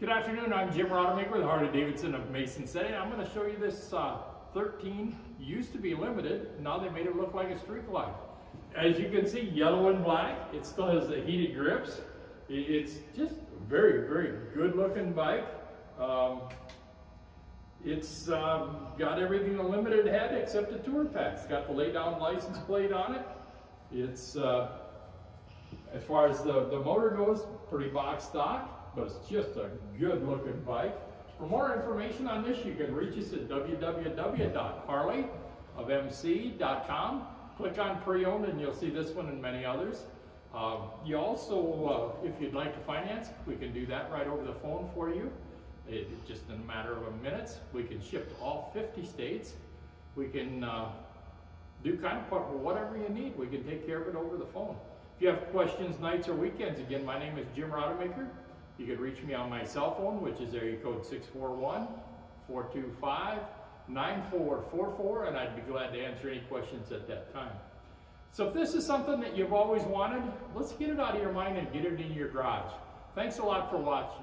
Good afternoon, I'm Jim Rodemaker with Harley Davidson of Mason City. I'm going to show you this uh, 13, used to be limited, now they made it look like a street glide. As you can see, yellow and black, it still has the heated grips. It's just a very, very good looking bike. Um, it's um, got everything the limited had except the tour pack. It's got the lay down license plate on it. It's, uh, as far as the, the motor goes, pretty box stock, but it's just a good looking bike. For more information on this, you can reach us at www.harleyofmc.com. Click on pre-owned and you'll see this one and many others. Um, you also, uh, if you'd like to finance, we can do that right over the phone for you. It, just in a matter of a minutes. We can ship to all 50 states. We can uh, do kind of whatever you need. We can take care of it over the phone. If you have questions nights or weekends, again, my name is Jim Rodemaker. You can reach me on my cell phone, which is area code 641-425-9444, and I'd be glad to answer any questions at that time. So if this is something that you've always wanted, let's get it out of your mind and get it in your garage. Thanks a lot for watching.